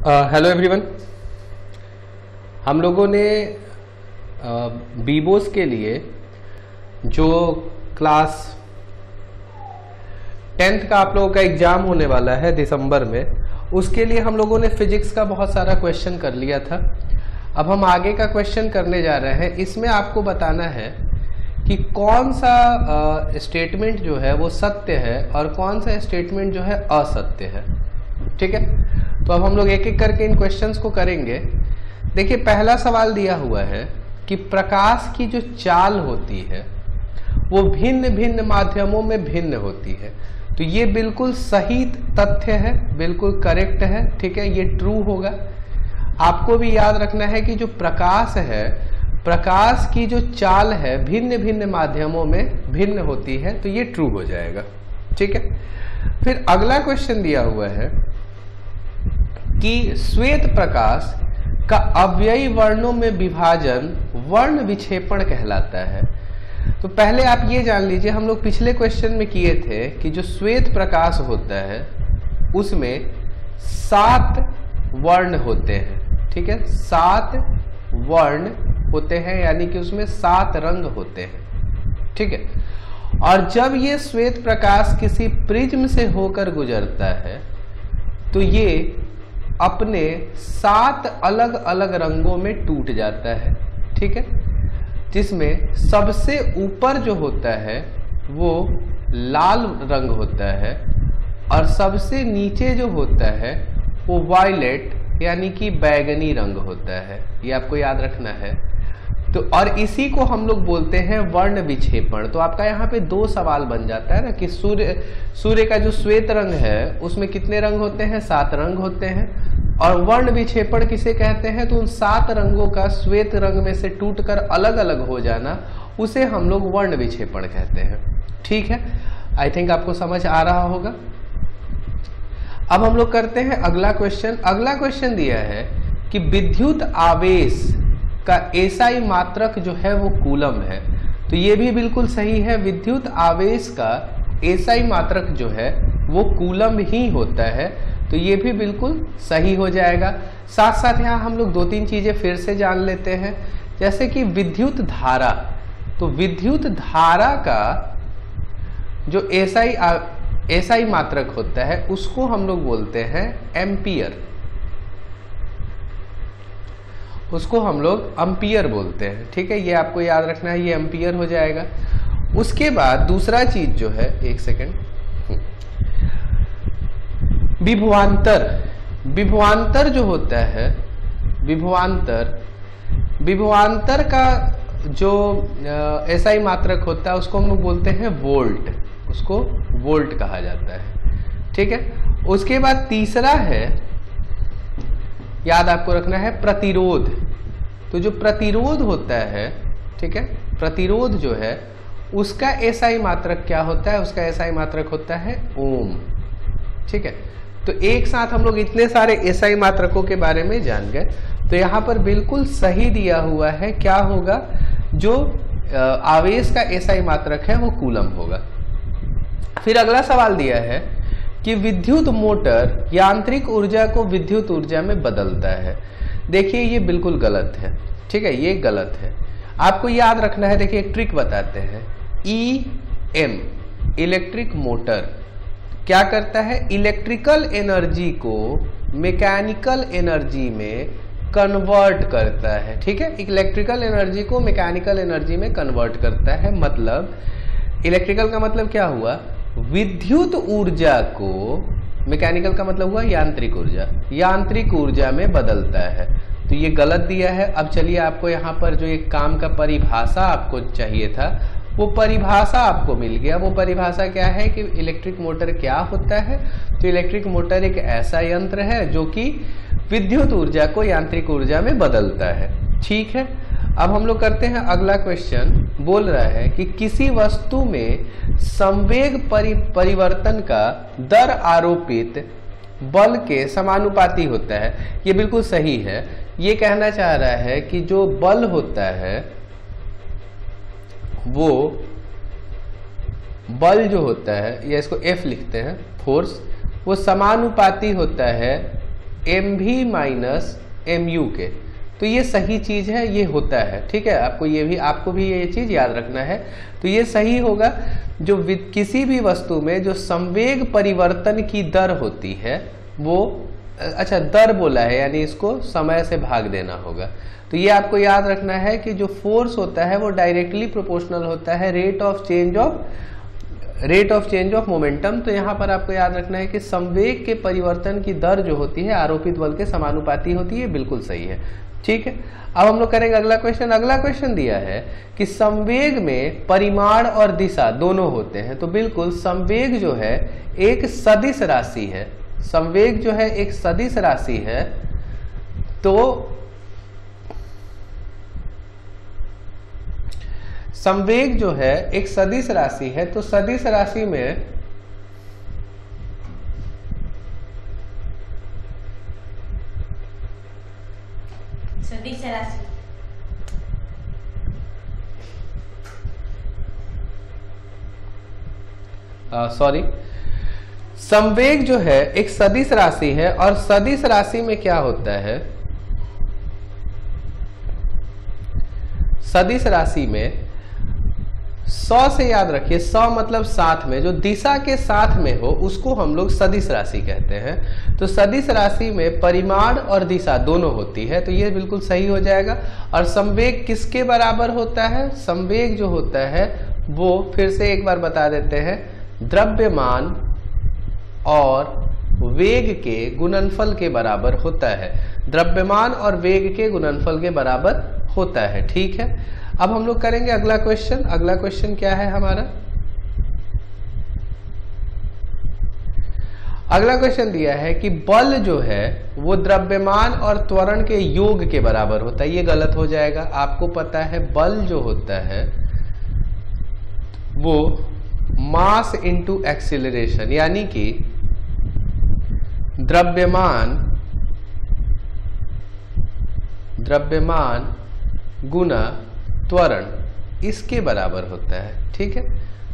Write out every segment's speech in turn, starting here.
Hello everyone हम लोगों ने बीबोस के लिए जो क्लास टेंथ का आप लोगों का एग्ज़ाम होने वाला है दिसंबर में, उसके लिए हम लोगों ने फिजिक्स का बहुत सारा क्वेश्चन कर लिया था। अब हम आगे का क्वेश्चन करने जा रहे हैं। इसमें आपको बताना है कि कौन सा स्टेटमेंट जो है वो सत्य है और कौन सा स्टेटमेंट जो है असत्य है। ठीक है? तो अब हम लोग एक एक करके इन क्वेश्चंस को करेंगे। देखिए, पहला सवाल दिया हुआ है कि प्रकाश की जो चाल होती है, वो भिन्न भिन्न माध्यमों में भिन्न होती है। तो ये बिल्कुल सही तथ्य है, बिल्कुल करेक्ट है, ठीक है, ये ट्रू होगा। आपको भी याद रखना है कि जो प्रकाश है, प्रकाश की जो चाल है भिन्न भिन्न माध्यमों में भिन्न होती है तो ये ट्रू हो जाएगा, ठीक है? फिर अगला क्वेश्चन दिया हुआ है कि श्वेत प्रकाश का अव्ययी वर्णों में विभाजन वर्ण विक्षेपण कहलाता है। तो पहले आप ये जान लीजिए, हम लोग पिछले क्वेश्चन में किए थे कि जो श्वेत प्रकाश होता है, उसमें सात वर्ण होते हैं। ठीक है? सात वर्ण होते हैं, यानी कि उसमें सात रंग होते हैं। ठीक है? और जब ये श्वेत प्रकाश किसी प्रिज्म से होकर गुजरता है तो ये अपने सात अलग अलग रंगों में टूट जाता है, ठीक है? जिसमें सबसे ऊपर जो होता है, वो लाल रंग होता है और सबसे नीचे जो होता है, वो वायलेट यानी कि बैगनी रंग होता है। ये आपको याद रखना है। तो और इसी को हम लोग बोलते हैं वर्ण विक्षेपण। तो आपका यहाँ पे दो सवाल बन जाता है ना कि सूर्य सूर्य का जो श्वेत रंग है, उसमें कितने रंग होते हैं? सात रंग होते हैं। और वर्ण विक्षेपण किसे कहते हैं? तो उन सात रंगों का श्वेत रंग में से टूटकर अलग अलग हो जाना, उसे हम लोग वर्ण विक्षेपण कहते हैं। ठीक है? आई थिंक आपको समझ आ रहा होगा। अब हम लोग करते हैं अगला क्वेश्चन अगला क्वेश्चन दिया है कि विद्युत आवेश का एसआई मात्रक जो है वो कूलम है। तो ये भी बिल्कुल सही है, विद्युत आवेश का एसआई मात्रक जो है वो कूलम ही होता है। तो ये भी बिल्कुल सही हो जाएगा। साथ साथ यहाँ हम लोग दो तीन चीज़ें फिर से जान लेते हैं। जैसे कि विद्युत धारा। तो विद्युत धारा का जो एसआई एसआई मात्रक होता है, उसको हम लोग बोलते हैं एम्पियर। उसको हम लोग अम्पियर बोलते हैं। ठीक है, ये आपको याद रखना है, ये एम्पियर हो जाएगा। उसके बाद दूसरा चीज़ जो है, एक सेकेंड। विभुआंतर विभुआंतर जो होता है विभुआंतर विभुआंतर का जो ऐसा ही मात्रक होता है, उसको हम लोग बोलते हैं वोल्ट। उसको वोल्ट कहा जाता है। ठीक है? उसके बाद तीसरा है, याद आपको रखना है, प्रतिरोध। तो जो प्रतिरोध होता है, ठीक है? प्रतिरोध जो है, उसका एसआई मात्रक क्या होता है? उसका एसआई मात्रक होता है ओम। ठीक है? तो एक साथ हम लोग इतने सारे एसआई मात्रकों के बारे में जान गए। तो यहाँ पर बिल्कुल सही दिया हुआ है, क्या होगा? जो आवेश का एसआई मात्रक है, वो कूलम होगा। फिर अगला सवाल दिया है कि विद्युत मोटर यांत्रिक ऊर्जा को विद्युत ऊर्जा में बदलता है। देखिए, ये बिल्कुल गलत है। ठीक है, ये गलत है। आपको याद रखना है, देखिए, एक ट्रिक बताते हैं। E M electric motor. क्या करता है? इलेक्ट्रिकल एनर्जी को मैकेनिकल एनर्जी में कन्वर्ट करता है। ठीक है? इलेक्ट्रिकल एनर्जी को मैकेनिकल एनर्जी में कन्वर्ट करता है। मतलब इलेक्ट्रिकल का मतलब क्या हुआ? विद्युत ऊर्जा को मैकेनिकल का मतलब हुआ यांत्रिक ऊर्जा। यांत्रिक ऊर्जा में बदलता है। तो ये गलत दिया है। अब चलिए आपको यहाँ पर जो एक काम का परिभाषा आपको चाहिए था वो परिभाषा आपको मिल गया। वो परिभाषा क्या है कि इलेक्ट्रिक मोटर क्या होता है? तो इलेक्ट्रिक मोटर एक ऐसा यंत्र है जो कि विद्युत ऊर्जा को यांत्रिक ऊर्जा में बदलता है। ठीक है? अब हम लोग करते हैं अगला क्वेश्चन बोल रहा है कि किसी वस्तु में संवेग परि, परिवर्तन का दर आरोपित बल के समानुपाती होता है। ये बिल्कुल सही है। ये कहना चाह रहा है कि जो बल होता है वो बल जो होता है, या इसको एफ़ लिखते हैं फोर्स वो समानुपाती होता है एम भी माइनस एम यू के। तो ये सही चीज़ है, ये होता है। ठीक है, आपको ये भी, आपको भी ये चीज़ याद रखना है। तो ये सही होगा, जो किसी भी वस्तु में जो संवेग परिवर्तन की दर होती है, वो अच्छा दर बोला है, यानी इसको समय से भाग देना होगा। तो ये आपको याद रखना है कि जो फोर्स होता है, वो डायरेक्टली प्रोपोर्शनल होता है rate of change of rate of change of momentum तो यहाँ पर आपको याद रखना है कि संवेग के परिवर्तन की दर जो होती है, आरोपित बल के समानुपाती होती है बिल्कुल सही है। ठीक है? अब हम लोग करेंगे अगला क्वेश्चन अगला क्वेश्चन दिया है कि संवेग में परिमाण और दिशा दोनों होते हैं। तो बिल्कुल संवेग जो है, एक सदिश राशि है। संवेग जो है एक सदिश राशि है तो संवेग जो है एक सदिश राशि है तो सदिश राशि में सदिश राशि। सॉरी संवेग जो है, एक सदिश राशि है, और सदिश राशि में क्या होता है? सदिश राशि में सौ से याद रखिए, सौ मतलब साथ में, जो दिशा के साथ में हो, उसको हम लोग सदिश राशि कहते हैं। तो सदिश राशि में परिमाण और दिशा दोनों होती है तो ये बिल्कुल सही हो जाएगा। और संवेग किसके बराबर होता है? संवेग जो होता है, वो फिर से एक बार बता देते हैं, द्रव्यमान और वेग के गुणनफल के बराबर होता है। द्रव्यमान और वेग के गुणनफल के बराबर होता है। ठीक है? अब हम लोग करेंगे अगला क्वेश्चन अगला क्वेश्चन क्या है हमारा? अगला क्वेश्चन दिया है कि बल जो है, वो द्रव्यमान और त्वरण के योग के बराबर होता है। ये गलत हो जाएगा। आपको पता है, बल जो होता है, वो मास इंटू एक्सिलरेशन यानी कि द्रव्यमान द्रव्यमान गुना त्वरण, इसके बराबर होता है, ठीक है?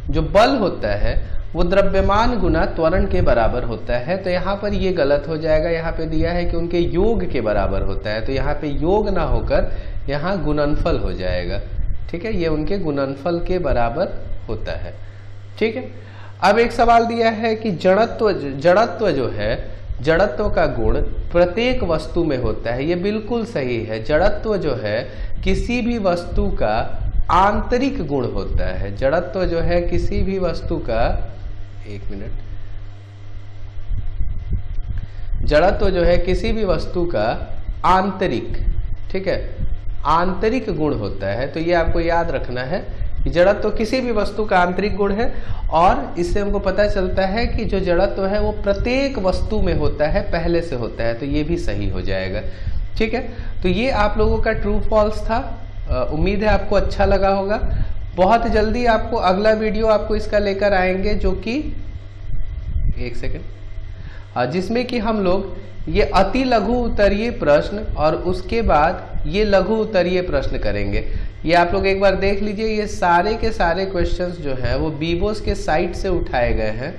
जो बल होता है, वो द्रव्यमान गुना त्वरण के बराबर होता है तो यहाँ पर ये गलत हो जाएगा, यहाँ पे दिया है कि उनके योग के बराबर होता है तो यहाँ पे योग ना होकर यहाँ गुणनफल हो जाएगा, ठीक है? ये उनके गुणनफल के बराबर होता है, ठीक है? अब एक सवाल दिया है कि जड़त्व जड़त्व जो है जड़त्व का गुण प्रत्येक वस्तु में होता है, ये बिल्कुल सही है। जड़त्व जो है, किसी भी वस्तु का आंतरिक गुण होता है। जड़त्व जो है, किसी भी वस्तु का, एक मिनट। जड़त्व जो है, किसी भी वस्तु का आंतरिक, ठीक है? आंतरिक गुण होता है। तो ये आपको याद रखना है जड़त्व तो किसी भी वस्तु का आंतरिक गुण है, और इससे हमको पता चलता है कि जो जड़त्व तो है, वो प्रत्येक वस्तु में होता है, पहले से होता है तो ये भी सही हो जाएगा। ठीक है? तो ये आप लोगों का ट्रू फॉल्स था। उम्मीद है आपको अच्छा लगा होगा। बहुत जल्दी आपको अगला वीडियो आपको इसका लेकर आएँगे, जो कि एक सेकेंड। जिसमें कि हम लोग ये अति लघु उत्तरीय प्रश्न और उसके बाद ये लघु उत्तरीय प्रश्न करेंगे। ये आप लोग एक बार देख लीजिए, ये सारे के सारे क्वेश्चंस जो हैं, वो बीबोस के साइट से उठाए गए हैं।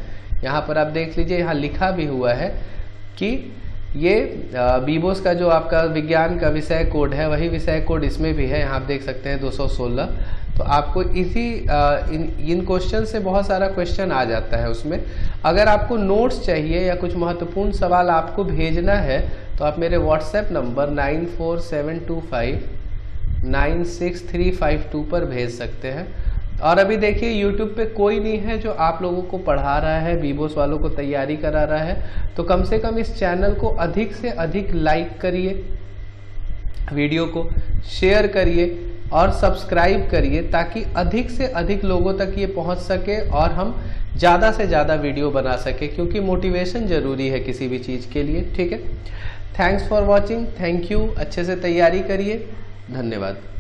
यहाँ पर आप देख लीजिए, यहाँ लिखा भी हुआ है कि ये बीबोस का जो आपका विज्ञान का विषय कोड है, वही विषय कोड इसमें भी है। यहाँ आप देख सकते हैं 216 तो आपको इसी इन इन क्वेश्चन से बहुत सारा क्वेश्चन आ जाता है उसमें। अगर आपको नोट्स चाहिए या कुछ महत्वपूर्ण सवाल आपको भेजना है तो आप मेरे WhatsApp number nine four seven two five nine six three five two पर भेज सकते हैं। और अभी देखिए यूट्यूब पे कोई नहीं है जो आप लोगों को पढ़ा रहा है बीबोस वालों को तैयारी करा रहा है। तो कम से कम इस चैनल को अधिक से अधिक लाइक करिए वीडियो को शेयर करिए और सब्सक्राइब करिए ताकि अधिक से अधिक लोगों तक ये पहुँच सके और हम ज़्यादा से ज़्यादा वीडियो बना सके, क्योंकि मोटिवेशन ज़रूरी है किसी भी चीज़ के लिए, ठीक है? Thanks for watching thank you अच्छे से तैयारी करिए। धन्यवाद।